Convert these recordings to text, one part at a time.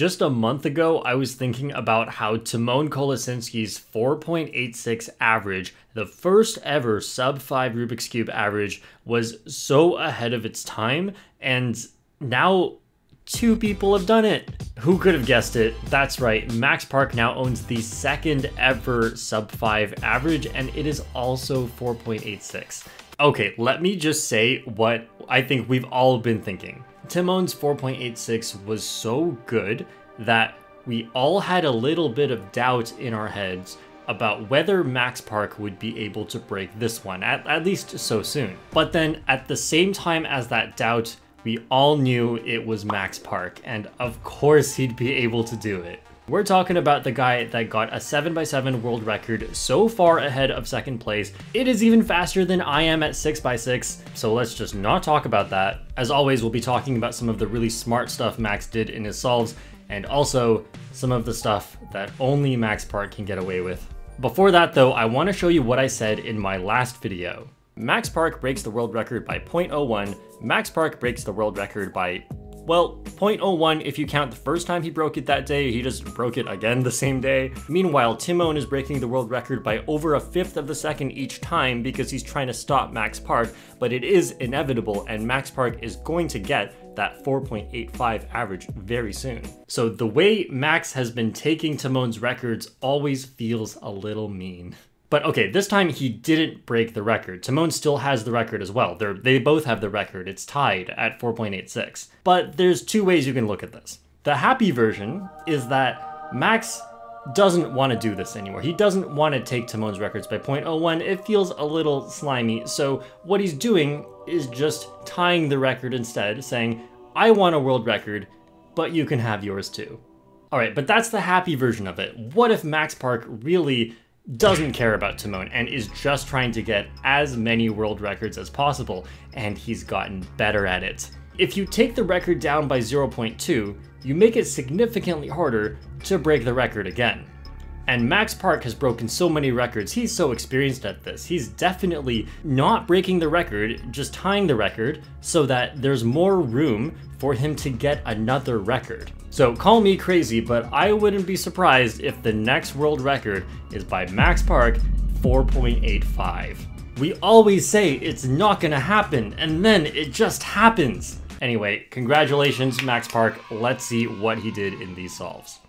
Just a month ago, I was thinking about how Tymon Kolasinski's 4.86 average, the first ever sub 5 Rubik's Cube average, was so ahead of its time, and now two people have done it. Who could have guessed it? That's right, Max Park now owns the second ever sub 5 average, and it is also 4.86. Okay, let me just say what I think we've all been thinking. Tymon's 4.86 was so good that we all had a little bit of doubt in our heads about whether Max Park would be able to break this one, at, at least so soon. But then at the same time as that doubt, we all knew it was Max Park, and of course he'd be able to do it. We're talking about the guy that got a 7x7 world record so far ahead of second place. It is even faster than I am at 6x6, so let's just not talk about that. As always, we'll be talking about some of the really smart stuff Max did in his solves, and also some of the stuff that only Max Park can get away with. Before that though, I want to show you what I said in my last video. Max Park breaks the world record by 0.01, Max Park breaks the world record by well, 0.01 if you count the first time he broke it that day, he just broke it again the same day. Meanwhile, Tymon is breaking the world record by over a fifth of the second each time because he's trying to stop Max Park, but it is inevitable and Max Park is going to get that 4.85 average very soon. So the way Max has been taking Tymon's records always feels a little mean. But okay, this time he didn't break the record. Tymon still has the record as well. They're, they both have the record. It's tied at 4.86. But there's two ways you can look at this. The happy version is that Max doesn't want to do this anymore. He doesn't want to take Tymon's records by 0.01. It feels a little slimy. So what he's doing is just tying the record instead, saying, I want a world record, but you can have yours too. All right, but that's the happy version of it. What if Max Park really doesn't care about Tymon and is just trying to get as many world records as possible, and he's gotten better at it. If you take the record down by 0.2, you make it significantly harder to break the record again. And Max Park has broken so many records, he's so experienced at this. He's definitely not breaking the record, just tying the record so that there's more room for him to get another record. So call me crazy, but I wouldn't be surprised if the next world record is by Max Park 4.85. We always say it's not gonna happen, and then it just happens. Anyway, congratulations, Max Park. Let's see what he did in these solves.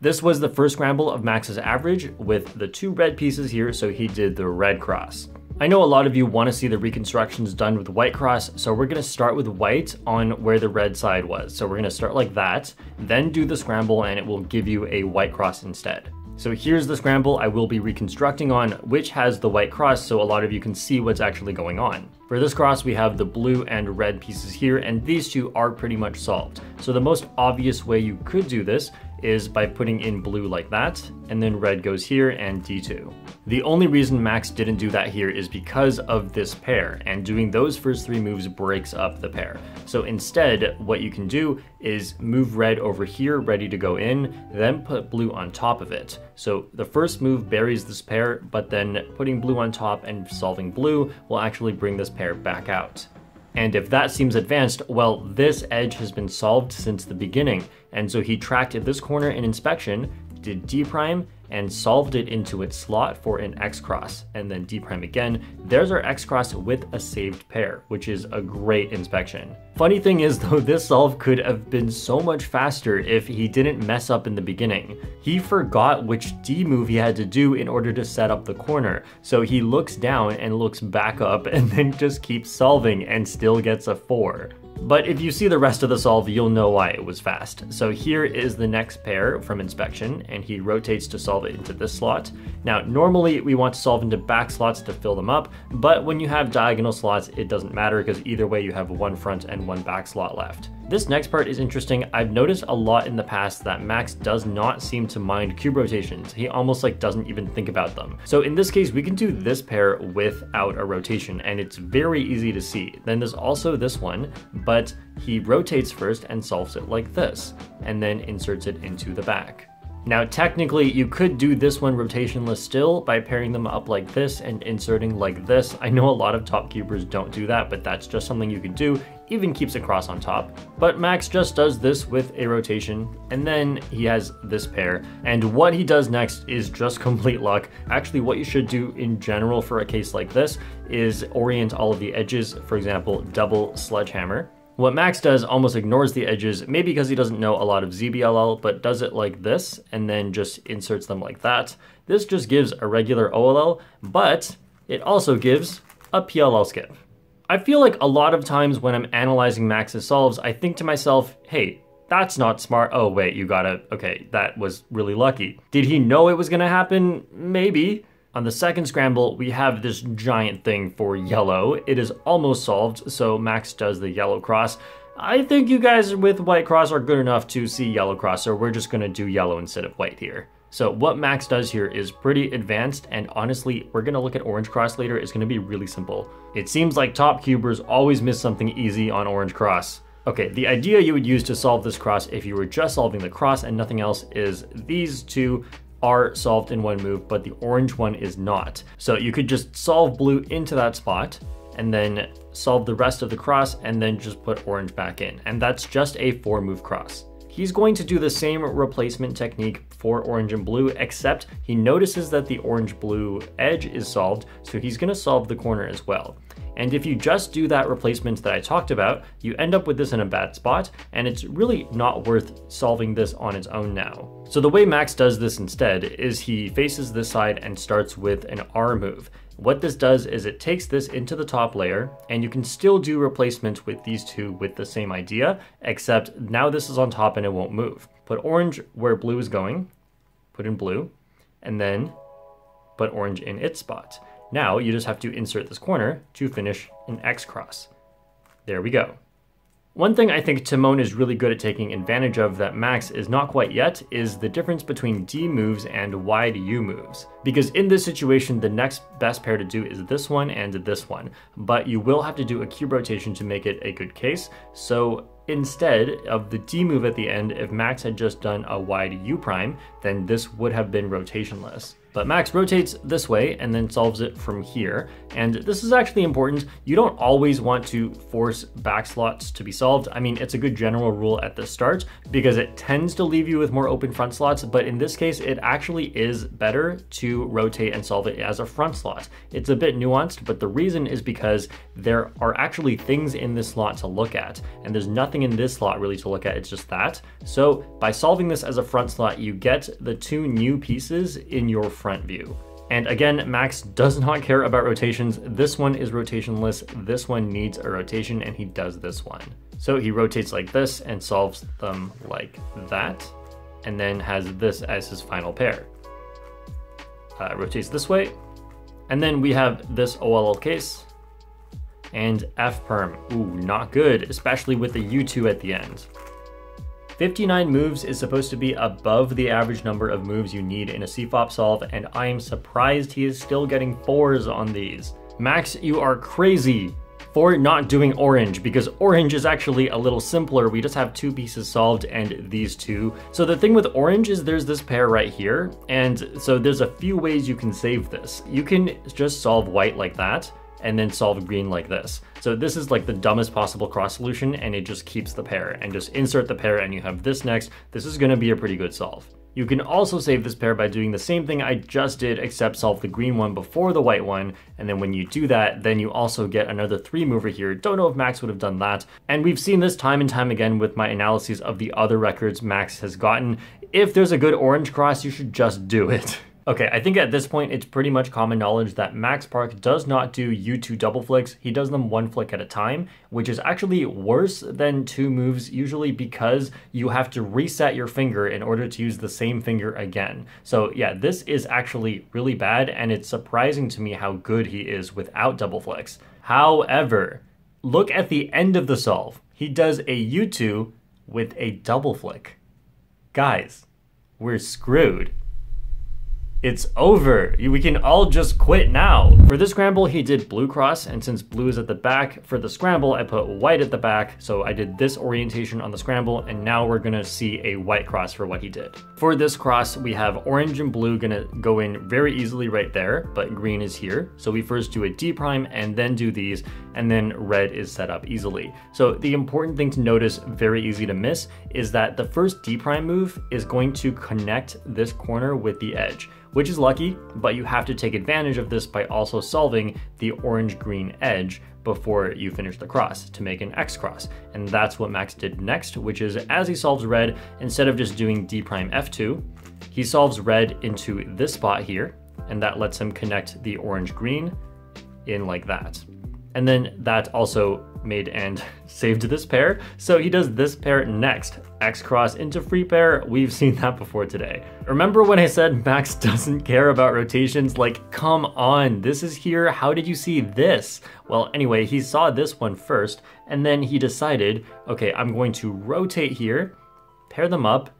This was the first scramble of Max's average with the two red pieces here, so he did the red cross. I know a lot of you want to see the reconstructions done with white cross, so we're going to start with white on where the red side was. So we're going to start like that, then do the scramble and it will give you a white cross instead. So here's the scramble I will be reconstructing on, which has the white cross so a lot of you can see what's actually going on. For this cross, we have the blue and red pieces here, and these two are pretty much solved. So the most obvious way you could do this is by putting in blue like that, and then red goes here and D2. The only reason Max didn't do that here is because of this pair, and doing those first three moves breaks up the pair. So instead, what you can do is move red over here, ready to go in, then put blue on top of it. So the first move buries this pair, but then putting blue on top and solving blue will actually bring this pair back out. And if that seems advanced, well, this edge has been solved since the beginning. And so he tracked this corner in inspection, did D prime, and solved it into its slot for an X cross, and then D prime again. There's our X cross with a saved pair, which is a great inspection. Funny thing is though, this solve could have been so much faster if he didn't mess up in the beginning. He forgot which D move he had to do in order to set up the corner, so he looks down and looks back up and then just keeps solving and still gets a 4. But if you see the rest of the solve, you'll know why it was fast. So here is the next pair from inspection, and he rotates to solve it into this slot. Now, normally we want to solve into back slots to fill them up, but when you have diagonal slots, it doesn't matter because either way you have one front and one back slot left. This next part is interesting. I've noticed a lot in the past that Max does not seem to mind cube rotations. He almost like doesn't even think about them. So in this case, we can do this pair without a rotation and it's very easy to see. Then there's also this one, but he rotates first and solves it like this, and then inserts it into the back. Now, technically, you could do this one rotationless still by pairing them up like this and inserting like this. I know a lot of top cubers don't do that, but that's just something you could do, even keeps a cross on top. But Max just does this with a rotation, and then he has this pair. And what he does next is just complete luck. Actually, what you should do in general for a case like this is orient all of the edges, for example, double sledgehammer. What Max does almost ignores the edges, maybe because he doesn't know a lot of ZBLL, but does it like this, and then just inserts them like that. This just gives a regular OLL, but it also gives a PLL skip. I feel like a lot of times when I'm analyzing Max's solves, I think to myself, hey, that's not smart. Oh, wait, you gotta, okay, that was really lucky. Did he know it was gonna happen? Maybe. On the second scramble, we have this giant thing for yellow. It is almost solved, so Max does the yellow cross. I think you guys with white cross are good enough to see yellow cross, so we're just gonna do yellow instead of white here. So what Max does here is pretty advanced, and honestly, we're gonna look at orange cross later, it's gonna be really simple. It seems like top cubers always miss something easy on orange cross. Okay, the idea you would use to solve this cross if you were just solving the cross and nothing else is these two are solved in one move, but the orange one is not. So you could just solve blue into that spot and then solve the rest of the cross and then just put orange back in. And that's just a four move cross. He's going to do the same replacement technique for orange and blue, except he notices that the orange blue edge is solved, so he's gonna solve the corner as well. And if you just do that replacement that I talked about, you end up with this in a bad spot, and it's really not worth solving this on its own now. So the way Max does this instead is he faces this side and starts with an R move. What this does is it takes this into the top layer, and you can still do replacement with these two with the same idea, except now this is on top and it won't move. Put orange where blue is going, put in blue, and then put orange in its spot. Now you just have to insert this corner to finish an X cross. There we go. One thing I think Tymon is really good at taking advantage of that Max is not quite yet is the difference between D moves and wide U moves. Because in this situation, the next best pair to do is this one and this one, but you will have to do a cube rotation to make it a good case. So instead of the D move at the end, if Max had just done a wide U prime, then this would have been rotationless. But Max rotates this way and then solves it from here. And this is actually important. You don't always want to force back slots to be solved. I mean, it's a good general rule at the start because it tends to leave you with more open front slots, but in this case, it actually is better to rotate and solve it as a front slot. It's a bit nuanced, but the reason is because there are actually things in this slot to look at, and there's nothing in this slot really to look at, it's just that. So by solving this as a front slot, you get the two new pieces in your front view. And again, Max does not care about rotations. This one is rotationless. This one needs a rotation and he does this one. So he rotates like this and solves them like that, and then has this as his final pair. Uh, rotates this way, and then we have this OLL case and F perm. Ooh, not good, especially with the U2 at the end. 59 moves is supposed to be above the average number of moves you need in a CFOP solve, and I am surprised he is still getting fours on these. Max, you are crazy for not doing orange because orange is actually a little simpler. We just have two pieces solved and these two. So the thing with orange is there's this pair right here. And so there's a few ways you can save this. You can just solve white like that and then solve green like this. So this is like the dumbest possible cross solution and it just keeps the pair and just insert the pair and you have this next. This is gonna be a pretty good solve. You can also save this pair by doing the same thing I just did except solve the green one before the white one and then when you do that then you also get another three mover here. Don't know if Max would have done that and we've seen this time and time again with my analyses of the other records Max has gotten. If there's a good orange cross you should just do it. Okay, I think at this point it's pretty much common knowledge that Max Park does not do U2 double flicks, he does them one flick at a time, which is actually worse than two moves usually because you have to reset your finger in order to use the same finger again. So yeah, this is actually really bad and it's surprising to me how good he is without double flicks. However, look at the end of the solve. He does a U2 with a double flick. Guys, we're screwed. It's over. We can all just quit now. For this scramble, he did blue cross, and since blue is at the back, for the scramble, I put white at the back. So I did this orientation on the scramble, and now we're gonna see a white cross for what he did. For this cross, we have orange and blue gonna go in very easily right there, but green is here. So we first do a D prime and then do these, and then red is set up easily. So the important thing to notice, very easy to miss, is that the first D prime move is going to connect this corner with the edge which is lucky, but you have to take advantage of this by also solving the orange-green edge before you finish the cross to make an X cross. And that's what Max did next, which is as he solves red, instead of just doing D prime F2, he solves red into this spot here, and that lets him connect the orange-green in like that. And then that also made and saved this pair. So he does this pair next. X cross into free pair, we've seen that before today. Remember when I said Max doesn't care about rotations? Like, come on, this is here, how did you see this? Well, anyway, he saw this one first, and then he decided, okay, I'm going to rotate here, pair them up,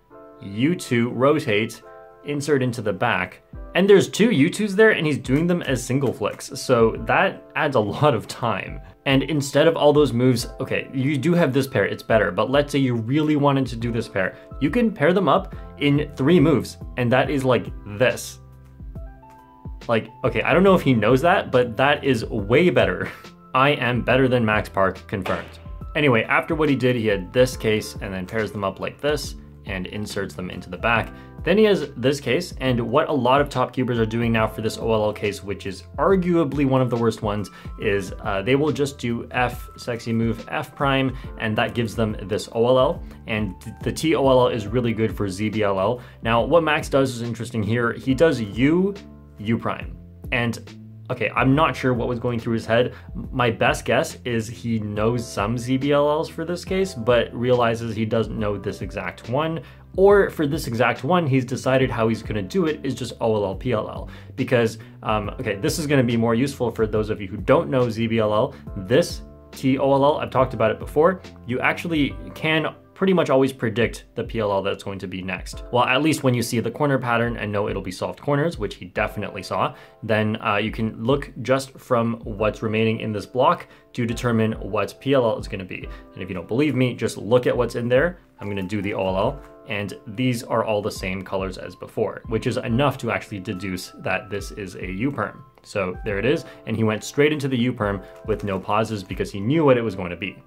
U2 rotate, insert into the back, and there's two U2s there and he's doing them as single flicks, so that adds a lot of time. And instead of all those moves, okay, you do have this pair, it's better, but let's say you really wanted to do this pair. You can pair them up in three moves, and that is like this. Like, okay, I don't know if he knows that, but that is way better. I am better than Max Park, confirmed. Anyway, after what he did, he had this case and then pairs them up like this and inserts them into the back. Then he has this case, and what a lot of top cubers are doing now for this OLL case, which is arguably one of the worst ones, is uh, they will just do F sexy move F prime, and that gives them this OLL, and the TOLL is really good for ZBLL. Now, what Max does is interesting here. He does U, U prime, and okay, I'm not sure what was going through his head. My best guess is he knows some ZBLLs for this case, but realizes he doesn't know this exact one, or for this exact one, he's decided how he's gonna do it is just OLL PLL. Because, um, okay, this is gonna be more useful for those of you who don't know ZBLL. This TOLL, I've talked about it before, you actually can pretty much always predict the PLL that's going to be next. Well, at least when you see the corner pattern and know it'll be soft corners, which he definitely saw, then uh, you can look just from what's remaining in this block to determine what PLL is gonna be. And if you don't believe me, just look at what's in there. I'm gonna do the OLL and these are all the same colors as before, which is enough to actually deduce that this is a U-perm. So there it is, and he went straight into the U-perm with no pauses because he knew what it was going to be.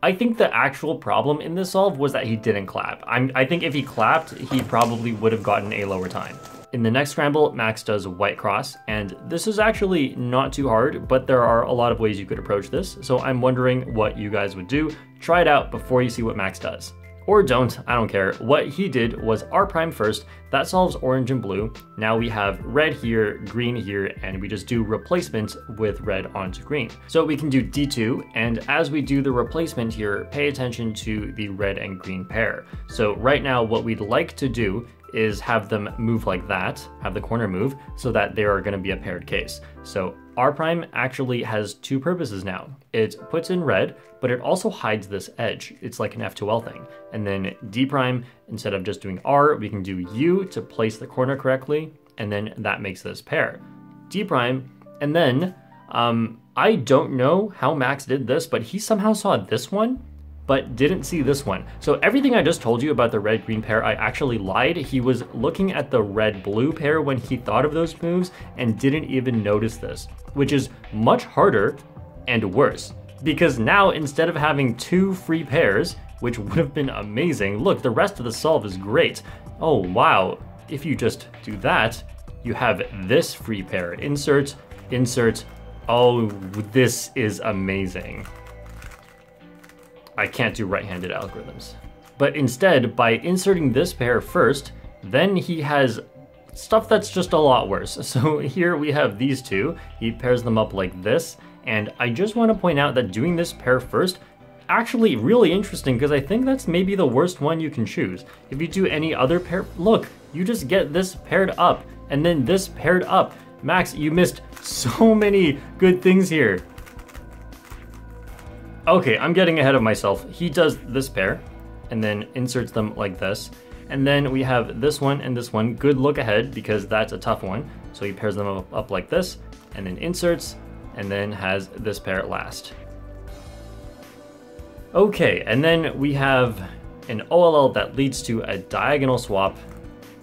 I think the actual problem in this solve was that he didn't clap. I'm, I think if he clapped, he probably would have gotten a lower time. In the next scramble, Max does white cross, and this is actually not too hard, but there are a lot of ways you could approach this, so I'm wondering what you guys would do. Try it out before you see what Max does or don't, I don't care. What he did was R prime first, that solves orange and blue. Now we have red here, green here, and we just do replacement with red onto green. So we can do D2, and as we do the replacement here, pay attention to the red and green pair. So right now what we'd like to do is have them move like that, have the corner move, so that they are gonna be a paired case. So R prime actually has two purposes now. It puts in red, but it also hides this edge. It's like an F2L thing. And then D prime, instead of just doing R, we can do U to place the corner correctly, and then that makes this pair. D prime, and then um, I don't know how Max did this, but he somehow saw this one but didn't see this one. So everything I just told you about the red-green pair, I actually lied. He was looking at the red-blue pair when he thought of those moves and didn't even notice this, which is much harder and worse. Because now, instead of having two free pairs, which would have been amazing, look, the rest of the solve is great. Oh, wow, if you just do that, you have this free pair. Insert, insert, oh, this is amazing. I can't do right-handed algorithms. But instead, by inserting this pair first, then he has stuff that's just a lot worse. So here we have these two, he pairs them up like this, and I just want to point out that doing this pair first actually really interesting because I think that's maybe the worst one you can choose. If you do any other pair, look, you just get this paired up and then this paired up. Max, you missed so many good things here. Okay, I'm getting ahead of myself. He does this pair and then inserts them like this. And then we have this one and this one. Good look ahead because that's a tough one. So he pairs them up, like this and then inserts and then has this pair last. Okay, and then we have an OLL that leads to a diagonal swap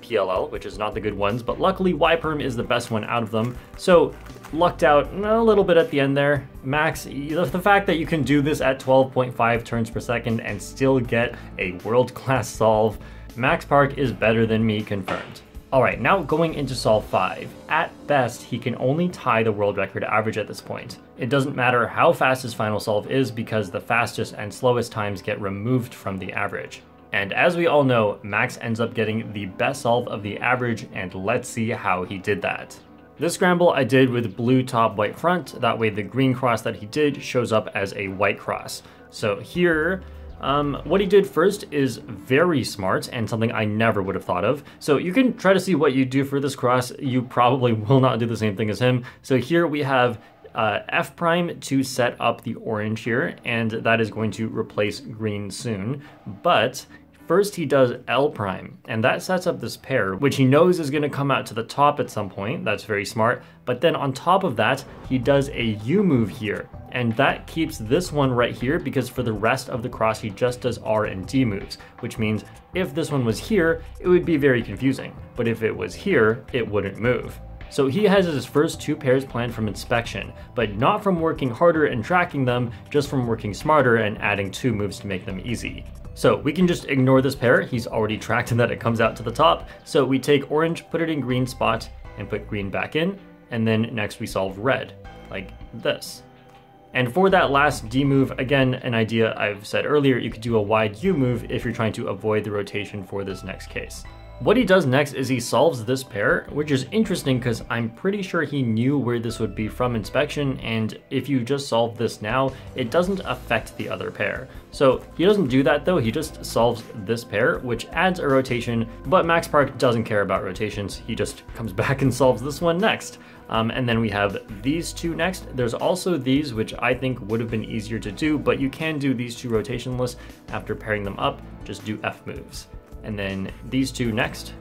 PLL, which is not the good ones, but luckily YPerm is the best one out of them. So lucked out a little bit at the end there. Max, the fact that you can do this at 12.5 turns per second and still get a world-class solve, Max Park is better than me confirmed. Alright, now going into Solve 5. At best, he can only tie the world record average at this point. It doesn't matter how fast his final solve is because the fastest and slowest times get removed from the average. And as we all know, Max ends up getting the best solve of the average and let's see how he did that. This scramble I did with blue top, white front, that way the green cross that he did shows up as a white cross. So here, um, what he did first is very smart and something I never would have thought of. So you can try to see what you do for this cross. You probably will not do the same thing as him. So here we have uh, F prime to set up the orange here, and that is going to replace green soon. But First, he does L prime, and that sets up this pair, which he knows is going to come out to the top at some point. That's very smart. But then on top of that, he does a U move here, and that keeps this one right here because for the rest of the cross, he just does R and D moves, which means if this one was here, it would be very confusing. But if it was here, it wouldn't move. So he has his first two pairs planned from inspection, but not from working harder and tracking them, just from working smarter and adding two moves to make them easy. So we can just ignore this pair, he's already tracked in that it comes out to the top. So we take orange, put it in green spot, and put green back in, and then next we solve red, like this. And for that last D move, again, an idea I've said earlier, you could do a wide U move if you're trying to avoid the rotation for this next case. What he does next is he solves this pair, which is interesting because I'm pretty sure he knew where this would be from inspection, and if you just solve this now, it doesn't affect the other pair. So he doesn't do that though, he just solves this pair, which adds a rotation, but Max Park doesn't care about rotations, he just comes back and solves this one next. Um, and then we have these two next. There's also these, which I think would have been easier to do, but you can do these two rotationless after pairing them up, just do F moves and then these two next.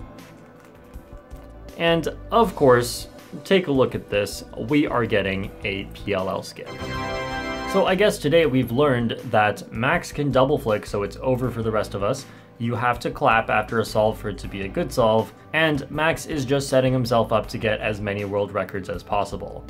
And of course, take a look at this, we are getting a PLL skip. So I guess today we've learned that Max can double flick so it's over for the rest of us, you have to clap after a solve for it to be a good solve, and Max is just setting himself up to get as many world records as possible.